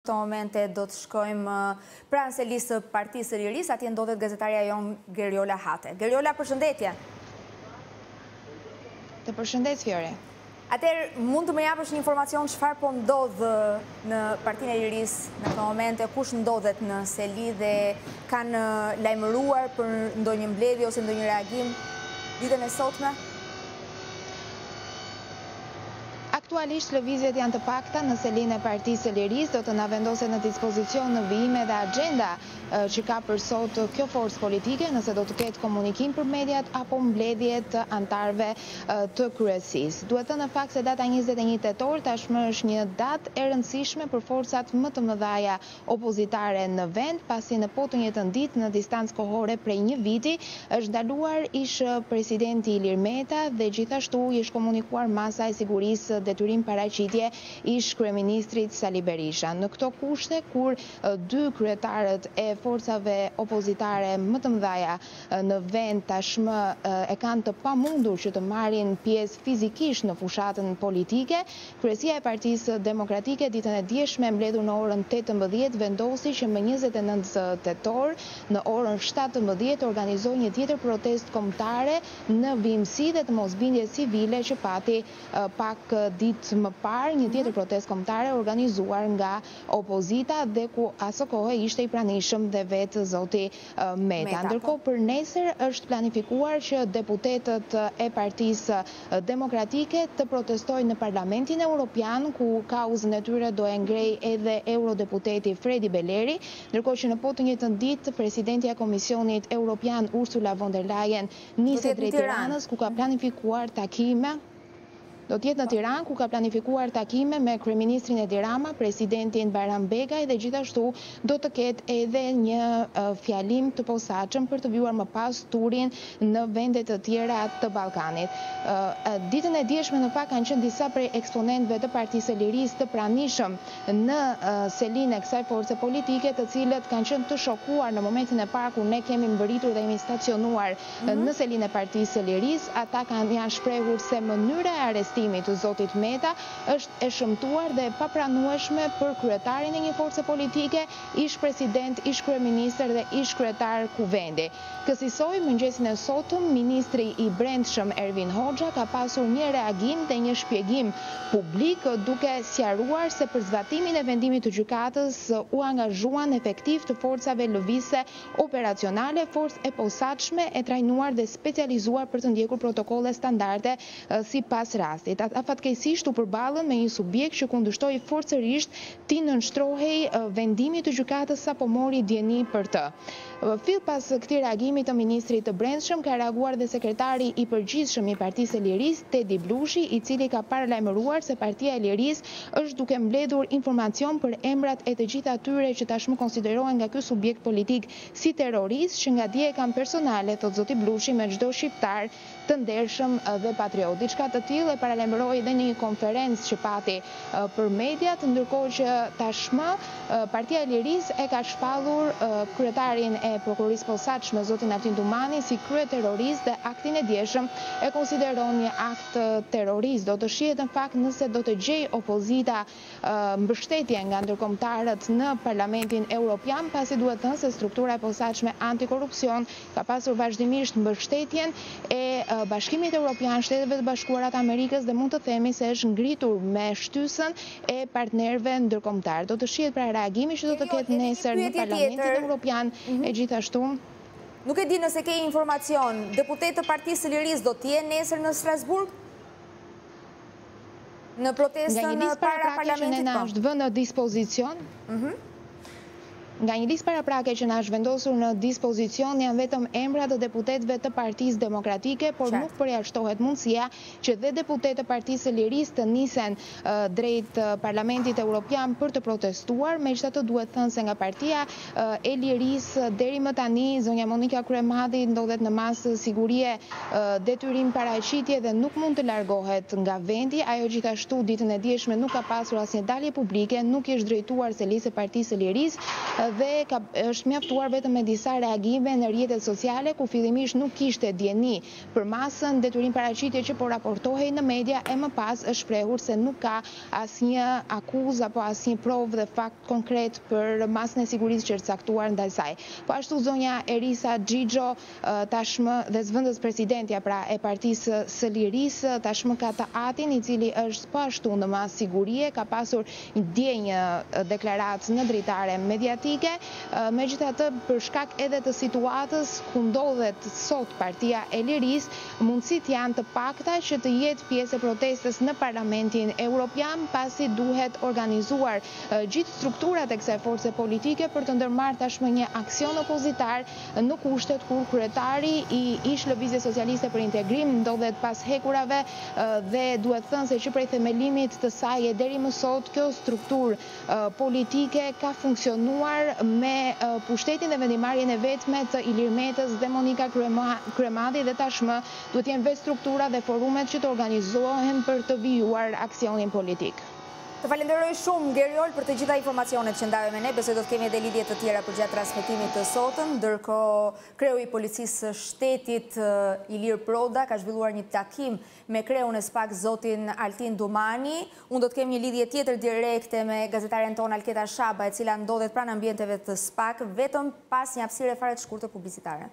këto momente do të shkojmë pranë selisë së partisë së lirisë, atje ndodhet gazetarja jonë Geriola Hate. Geriola, përshëndetje! Të përshëndet, Fjore! Atëherë, mund të më japësh një informacion çfarë po ndodh në partinë e lirisë në këto momente, kush ndodhet në seli dhe kanë lajmëruar për ndonjë mbledhje ose ndonjë reagim ditën e sotme? Aktualisht lëvizjet janë të pakta në selinë e Partisë së Lirisë, do të na vendoset në dispozicion në vijim edhe axhenda që ka për sot kjo forcë politike, nëse do të ketë komunikim për mediat apo mbledhje të anëtarëve të kryesisë. Duhet thënë në fakt se data njëzet e një tetor tashmë është një datë e rëndësishme për forcat më të mëdhaja opozitare në vend, pasi në po të njëjtën ditë në distancë kohore prej një viti është ndaluar ish-presidenti Ilir Meta dhe gjithashtu i është komunikuar masa e sigurisë detyrim paraqitje ish-kryeministrit Sali Berisha. Në këto kushte kur dy kryetarët e forcave opozitare më të mëdhaja në vend tashmë e kanë të pamundur që të marrin pjesë fizikisht në fushatën politike, Kryesia e Partisë Demokratike ditën e djeshme e mbledhur në orën tetëmbëdhjetë vendosi që më njëzet e nëntë tetor në orën shtatëmbëdhjetë të organizojë një tjetër protestë kombëtare në vijimësi dhe të mosbindje civile që pati pak ditë më parë një tjetër protestë kombëtare e organizuar nga opozita dhe ku asokohe ishte i pranishëm dhe vetë zoti Meta. Ndërkohë për nesër është planifikuar që deputetët e Partisë Demokratike të protestojnë në Parlamentin Europian, ku kauzën e tyre do e ngrejë edhe eurodeputeti Fredi Beleri, ndërkohë që në po të njëjtën ditë presidentja e Komisionit Europian Ursula von der Leyen niset drejt Tiranës, ku ka planifikuar takime. Do të jetë në Tiranë, ku ka planifikuar takime me kryeministrin Edi Rama, presidentin Bajram Begaj dhe gjithashtu do të ketë edhe një fjalim të posaçëm për të vijuar më pas turin në vende të tjera të Ballkanit. Ditën e djeshme në fakt kanë qenë disa prej eksponentëve të Partisë së Lirisë të pranishëm në selinë e kësaj force politike, të cilët kanë qenë të shokuar në momentin e parë kur ne kemi mbërritur dhe jemi stacionuar në selinë e Partisë së Lirisë. Ata kanë janë shprehur se mënyra e arrestimit të zotit Meta është e shëmtuar dhe e papranueshme për kryetarin e një force politike, ish-president, ish-kryeministër dhe ish-kryetar Kuvendi. Kësisoj, mëngjesin e sotëm, ministri i Brendshëm Ervin Hoxha ka pasur një reagim dhe një shpjegim publik duke sqaruar se për zbatimin e vendimit të gjykatës u angazhuan efektivë të forcave lëvizëse operacionale, forcë e posaçme e trajnuar dhe specializuar për të ndjekur protokolle standarde sipas rastit. Ata fatkeqësisht u përballën me një subjekt që kundërshtoi forcërisht t'i nënshtrohej vendimit të gjykatës sapo mori dijeni për të. Fill pas këtij reagimi të ministrit të Brendshëm ka reaguar dhe sekretari i përgjithshëm i Partisë së Lirisë, Tedi Blushi, i cili ka paralajmëruar se Partia e Lirisë është duke mbledhur informacion për emrat e të gjithë atyre që tashmë konsiderohen nga ky subjekt politik si terroristë që nga dje e kanë personale, thotë zoti Blushi me çdo shqiptar të ndershëm dhe patriot. Diçka të tillë e paralajmëroi dhe në një konferencë që pati për mediat, ndërkohë që tashmë Partia e Lirisë e ka shpallur kryetarin e Prokurorisë së Posaçme, zotin Altin Dumani si kryeterrorist dhe aktin e djeshëm e konsideron një akt terrorist. Do të shihet në fakt nëse do të gjejë opozita mbështetje nga ndërkombëtarët në Parlamentin Europian, pasi duhet thënë se struktura e posaçme antikorrupsion ka pasur vazhdimisht mbështetjen e Bashkimit Europian, Shteteve të Bashkuara të Amerikës dhe mund të themi se është ngritur me shtysën e partnerëve ndërkombëtarë. Do të shihet pra reagimi që do të ketë nesër në Parlamentin Europian e gjithashtu. Nuk e di nëse ke informacion, deputetë të Partisë së Lirisë do të jenë nesër në Strasburg? Në protestën para parlamentit po. Nga një listë paraprake që na është vënë në dispozicion? Mhm. Nga një listë paraprake që na është vendosur në dispozicion janë vetëm emra të deputetëve të Partisë Demokratike, por nuk përjashtohet mundësia që dhe deputetë të Partisë së Lirisë të nisen drejt Parlamentit Europian për të protestuar, megjithatë duhet thënë se nga Partia e Lirisë deri më tani zonja Monika Kryemadhi ndodhet në masë sigurie detyrim paraqitje dhe nuk mund të largohet nga vendi, ajo gjithashtu ditën e djeshme nuk ka pasur asnjë dalje publike, nuk i është drejtuar selisë së Partisë së Lirisë dhe është mjaftuar vetëm me disa reagime në rrjetet sociale ku fillimisht nuk kishte dijeni Për masën, detyrim paraqitje që po raportohej në media e më pas është shprehur se nuk ka asnjë akuzë apo asnjë provë dhe fakt konkret për masën e sigurisë që është caktuar ndaj saj. Po ashtu zonja Erisa Xhixho, tashmë dhe zëvendëspresidentja pra e Partisë së Lirisë, tashmë ka të atin i cili është po ashtu në masë sigurie, ka pasur dje një deklaratë në dritare mediatike. Megjithatë, për shkak edhe të situatës ku ndodhet sot Partia e Lirisë, mundësitë janë të pakta që të jetë pjesë e protestës në Parlamentin Europian, pasi duhet organizuar gjithë strukturat e kësaj force politike për të ndërmarrë tashmë një aksion opozitar në kushtet kur kryetari i ish Lëvizjes Socialiste për Integrim ndodhet pas hekurave dhe duhet thënë se që prej themelimit të saj e deri më sot kjo strukturë politike ka funksionuar me pushtetin dhe vendimmarrjen e vetme të Ilir Metës dhe Monika Kryemadhi dhe tashmë duhet të jenë vetë struktura dhe forumet që të organizohen për të vijuar aksionin politik. Të falenderoj shumë, Geriol, për të gjitha informacionet që ndave me ne. Besoj do të kemi edhe lidhje të tjera përgjatë transmetimit të sotëm. Ndërkohë, kreu i Policisë së Shtetit, Ilir Proda, ka zhvilluar një takim me kreun e spak, zotin Altin Dumani. Unë do të kemi një lidhje tjetër direkte me gazetaren tonë Alketa Shaba, e cila ndodhet pranë ambienteve të spak, vetëm pas një hapësire fare të shkurtër publicitare.